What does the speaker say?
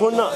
Bunlar.